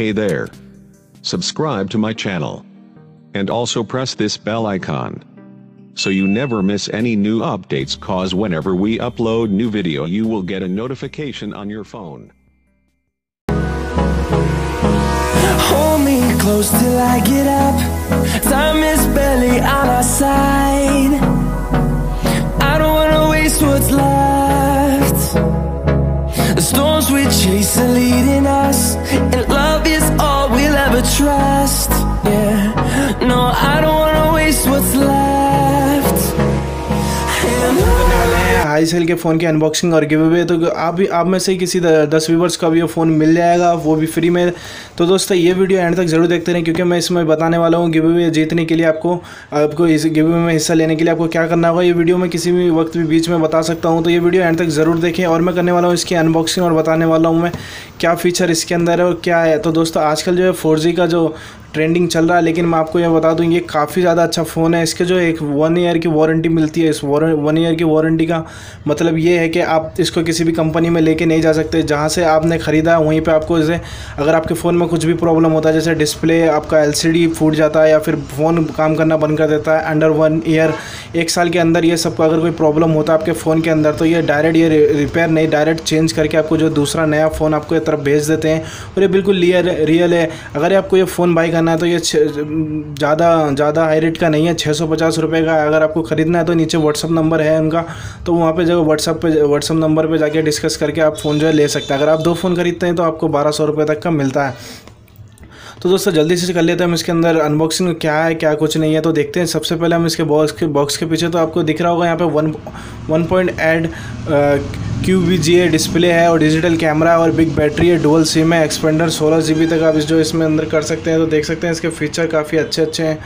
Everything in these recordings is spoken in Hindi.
Hey there. Subscribe to my channel. And also press this bell icon. So you never miss any new updates cause whenever we upload new video you will get a notification on your phone. Hold me close till I get up. Time is barely on our side. वाले सेल के फ़ोन की अनबॉक्सिंग और गिव अवे तो आप भी, आप में से किसी दस व्यूवर्स का भी ये फ़ोन मिल जाएगा, वो भी फ्री में। तो दोस्तों, ये वीडियो एंड तक ज़रूर देखते रहें, क्योंकि मैं इसमें बताने वाला हूँ गिव अवे जीतने के लिए आपको आपको इस गिव अवे में हिस्सा लेने के लिए आपको क्या करना होगा। ये वीडियो मैं किसी भी वक्त भी बीच में बता सकता हूँ तो ये वीडियो एंड तक ज़रूर देखें। और मैं करने वाला हूँ इसकी अनबॉक्सिंग और बताने वाला हूँ मैं क्या फ़ीचर इसके अंदर है और क्या है। तो दोस्तों, आजकल जो है फोर का जो ट्रेंडिंग चल रहा है, लेकिन मैं आपको यह बता दूँ, ये काफ़ी ज़्यादा अच्छा फ़ोन है। इसके जो एक वन ईयर की वारंटी मिलती है, इस वन ईयर की वारंटी का मतलब ये है कि आप इसको किसी भी कंपनी में लेके नहीं जा सकते। जहाँ से आपने ख़रीदा है, वहीं पे आपको इसे, अगर आपके फ़ोन में कुछ भी प्रॉब्लम होता है, जैसे डिस्प्ले आपका एलसीडी फूट जाता है या फिर फ़ोन काम करना बंद कर देता है अंडर वन ईयर एक साल के अंदर ये सब अगर कोई प्रॉब्लम होता है आपके फ़ोन के अंदर तो ये डायरेक्ट ये रिपेयर नहीं डायरेक्ट चेंज करके आपको जो दूसरा नया फ़ोन आपको तरफ़ भेज देते हैं। और ये बिल्कुल रियल है। अगर आपको ये फ़ोन बाई करना है तो ये ज़्यादा ज़्यादा हाई रेट का नहीं है छः सौ का अगर आपको ख़रीदना है तो नीचे व्हाट्सअप नंबर है उनका तो वहाँ पे जो व्हाट्सअप पे व्हाट्सअप नंबर पे जाके डिस्कस करके आप फ़ोन जो है ले सकते हैं। अगर आप दो फ़ोन खरीदते हैं तो आपको बारह तक का मिलता है। तो दोस्तों, जल्दी से कर लेते हैं हम इसके अंदर अनबॉक्सिंग क्या है, क्या कुछ नहीं है तो देखते हैं। सबसे पहले हम इसके बॉक्स के बॉक्स के पीछे तो आपको दिख रहा होगा, यहाँ पे one one point add Q V G display है और डिजिटल कैमरा और बिग बैटरी है डुअल सिम है एक्सपेंडर सोलह जी तक आप इस जो इसमें अंदर कर सकते हैं तो देख सकते हैं इसके फीचर काफ़ी अच्छे अच्छे हैं।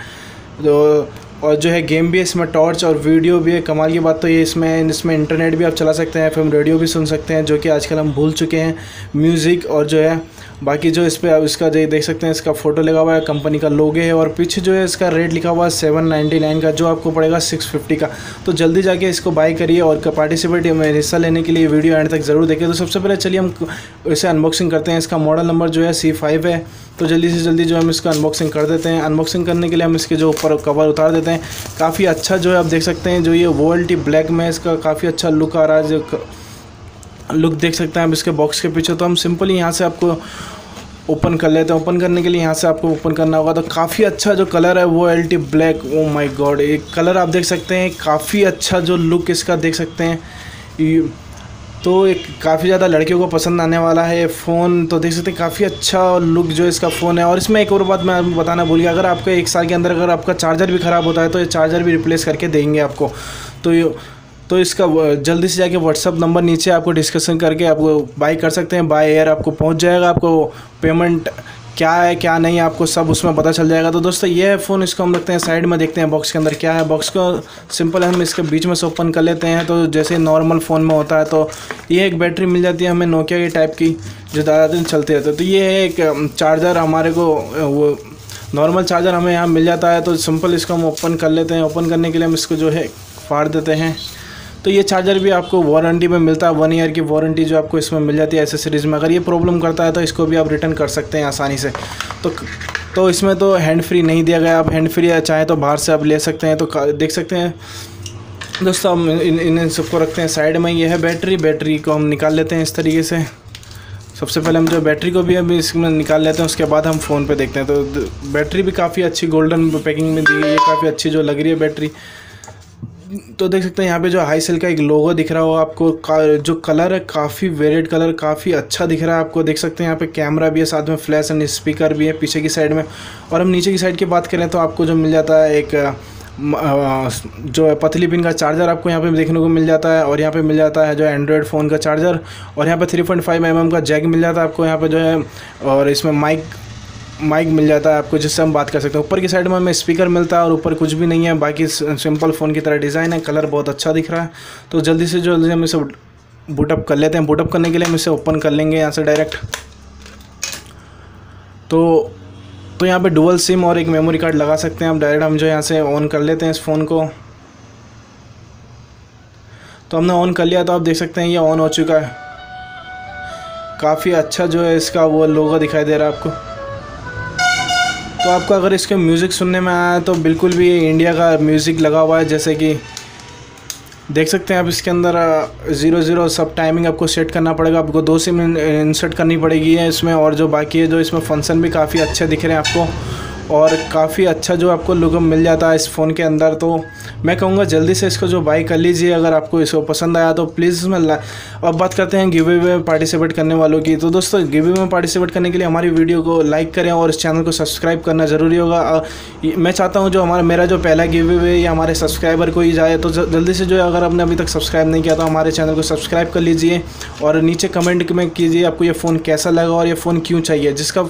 तो और जो है गेम भी है, इसमें टॉर्च और वीडियो भी है। कमाल की बात तो ये इसमें इसमें इंटरनेट भी आप चला सकते हैं एफएम रेडियो भी सुन सकते हैं, जो कि आजकल हम भूल चुके हैं। म्यूज़िक और जो है बाकी जो इस पर आप इसका जो देख सकते हैं, इसका फ़ोटो लगा हुआ है, कंपनी का लोगे है, और पीछे जो है इसका रेट लिखा हुआ है सेवन नाइन्टी नाइन का, जो आपको पड़ेगा सिक्स फिफ्टी का। तो जल्दी जाके इसको बाई करिए और पार्टिसिपेट में हिस्सा लेने के लिए वीडियो एंड तक ज़रूर देखें तो सबसे पहले चलिए हम इसे अनबॉक्सिंग करते हैं। इसका मॉडल नंबर जो है सी फाइव है। तो जल्दी से जल्दी जो हम इसका अनबॉक्सिंग कर देते हैं। अनबॉक्सिंग करने के लिए हम इसके जो ऊपर कवर उतार देते हैं। काफ़ी अच्छा जो है आप देख सकते हैं, जो ये वोल्टी ब्लैक में इसका काफ़ी अच्छा लुक आ रहा है, जो लुक देख सकते हैं आप इसके बॉक्स के पीछे। तो हम सिंपली यहाँ से आपको ओपन कर लेते हैं। ओपन करने के लिए यहाँ से आपको ओपन करना होगा। तो काफ़ी अच्छा जो कलर है वो L T black oh my god एक कलर आप देख सकते हैं। काफ़ी अच्छा जो लुक इसका देख सकते हैं। तो एक काफ़ी ज़्यादा लड़कियों को पसंद आने वाला है फ़ोन तो देख सकते हैं, काफ़ी अच्छा लुक जो इसका फ़ोन है। और इसमें एक और बात मैं बताना भूल गया। अगर आपके एक साल के अंदर अगर आपका चार्जर भी ख़राब होता है तो ये चार्जर भी रिप्लेस करके देंगे आपको। तो ये तो इसका जल्दी से जाके व्हाट्सअप नंबर नीचे आपको डिस्कशन करके आपको बाई कर सकते हैं। बाय एयर आपको पहुँच जाएगा, आपको पेमेंट क्या है, क्या नहीं आपको सब उसमें पता चल जाएगा। तो दोस्तों, ये है फ़ोन इसको हम रखते हैं साइड में, देखते हैं बॉक्स के अंदर क्या है। बॉक्स को सिंपल हम इसके बीच में से ओपन कर लेते हैं। तो जैसे नॉर्मल फ़ोन में होता है तो ये एक बैटरी मिल जाती है हमें नोकिया की टाइप की, जो ज़्यादा दिन चलते रहते तो ये है एक चार्जर हमारे को वो नॉर्मल चार्जर हमें यहाँ मिल जाता है। तो सिंपल इसको हम ओपन कर लेते हैं। ओपन करने के लिए हम इसको जो है फाड़ देते हैं। तो ये चार्जर भी आपको वारंटी में मिलता है वन ईयर की वारंटी जो आपको इसमें मिल जाती है एसेसरीज़ में। अगर ये प्रॉब्लम करता है तो इसको भी आप रिटर्न कर सकते हैं आसानी से। तो तो इसमें तो हैंड फ्री नहीं दिया गया। आप हैंड फ्री चाहें तो बाहर से आप ले सकते हैं। तो देख सकते हैं। दोस्तों, हम इन इन सबको रखते हैं। साइड में ये है बैटरी बैटरी को हम निकाल लेते हैं इस तरीके से। सबसे पहले हम जो बैटरी को भी अभी इसमें निकाल लेते हैं, उसके बाद हम फ़ोन पे देखते हैं। तो बैटरी भी काफ़ी अच्छी गोल्डन पैकिंग में दी गई है। काफ़ी अच्छी जो लग रही है बैटरी तो देख सकते हैं यहाँ पे जो हाई सेल का एक लोगो दिख रहा हो आपको का, जो कलर है काफ़ी वेरिएड कलर काफ़ी अच्छा दिख रहा है आपको। देख सकते हैं यहाँ पे कैमरा भी है साथ में फ्लैश एंड स्पीकर भी है पीछे की साइड में। और हम नीचे की साइड की बात करें तो आपको जो मिल जाता है एक जो है पतली पिन का चार्जर आपको यहाँ पे देखने को मिल जाता है। और यहाँ पे मिल जाता है जो एंड्रॉयड फ़ोन का चार्जर और यहाँ पे थ्री पॉइंट फाइव एम का जैक मिल जाता है आपको। यहाँ पे जो है और इसमें माइक माइक मिल जाता है, आपको जिससे हम बात कर सकते हैं। ऊपर की साइड में हमें स्पीकर मिलता है और ऊपर कुछ भी नहीं है, बाकी सिंपल फ़ोन की तरह डिज़ाइन है, कलर बहुत अच्छा दिख रहा है। तो जल्दी से, जल्दी हम इसे बूटअप कर लेते हैं। बूटअप करने के लिए हम इसे ओपन कर लेंगे यहाँ से डायरेक्ट। तो तो यहाँ पे डुअल सिम और एक मेमोरी कार्ड लगा सकते हैं। हम डायरेक्ट हम जो यहाँ से ऑन कर लेते हैं इस फ़ोन को। तो हमने ऑन कर लिया तो आप देख सकते हैं ये ऑन हो चुका है। काफ़ी अच्छा जो है इसका वो लोगो दिखाई दे रहा है आपको। तो आपको अगर इसके म्यूज़िक सुनने में आया तो बिल्कुल भी इंडिया का म्यूज़िक लगा हुआ है, जैसे कि देख सकते हैं आप इसके अंदर ज़ीरो ज़ीरो सब टाइमिंग आपको सेट करना पड़ेगा, आपको दो सिम इंसर्ट करनी पड़ेगी। है इसमें और जो बाकी है, जो इसमें फ़ंक्शन भी काफ़ी अच्छे दिख रहे हैं आपको। और काफ़ी अच्छा जो आपको लुक मिल जाता है इस फ़ोन के अंदर तो मैं कहूँगा जल्दी से इसको जो बाई कर लीजिए अगर आपको इसको पसंद आया तो प्लीज़ इसमें अब बात करते हैं गिवे में पार्टिसिपेट करने वालों की। तो दोस्तों गिवे में पार्टिसिपेट करने के लिए हमारी वीडियो को लाइक करें और इस चैनल को सब्सक्राइब करना ज़रूरी होगा। मैं चाहता हूँ जो हमारा, मेरा जो पहला गिवे वे या हमारे सब्सक्राइबर को ही जाए तो जल्दी से जो है अगर आपने अभी तक सब्सक्राइब नहीं किया तो हमारे चैनल को सब्सक्राइब कर लीजिए और नीचे कमेंट में कीजिए आपको ये फ़ोन कैसा लगा और ये फ़ोन क्यों चाहिए, जिसका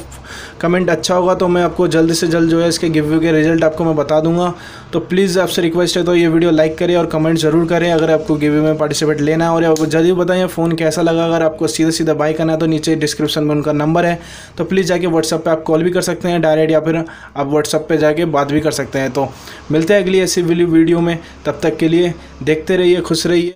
कमेंट अच्छा होगा तो मैं आपको जल्द से जल्द जो है इसके गिव के रिज़ल्ट आपको मैं बता दूँगा। तो प्लीज़ आपसे रिक्वेस्ट है तो ये वीडियो लाइक करें और कमेंट ज़रूर करें अगर आपको गिव में पार्टिसिपेट लेना है। और आपको जल्दी बताएँ फ़ोन कैसा लगा? अगर आपको सीधा सीधा बाई करना है तो नीचे डिस्क्रिप्शन में उनका नंबर है। तो प्लीज़ जाके व्हाट्सअप पर आप कॉल भी कर सकते हैं डायरेक्ट या फिर आप व्हाट्सअप पर जाके बात भी कर सकते हैं। तो मिलते हैं अगली ऐसी वीडियो में। तब तक के लिए देखते रहिए, खुश रहिए।